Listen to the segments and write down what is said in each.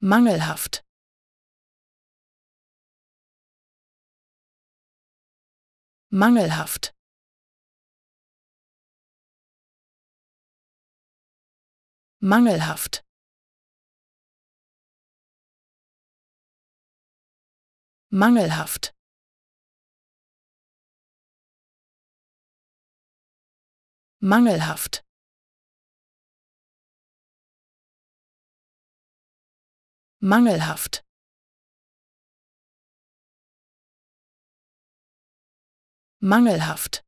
mangelhaft. Mangelhaft. Mangelhaft. Mangelhaft. Mangelhaft mangelhaft. Mangelhaft.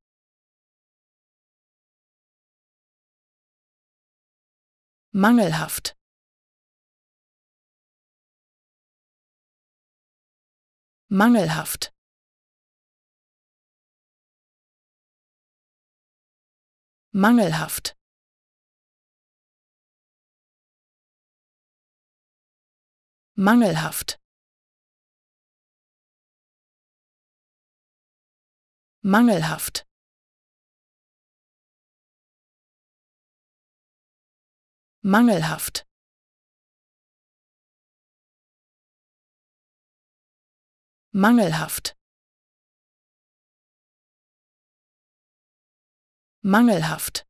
Mangelhaft. Mangelhaft. Mangelhaft mangelhaft. Mangelhaft. Mangelhaft. Mangelhaft. Mangelhaft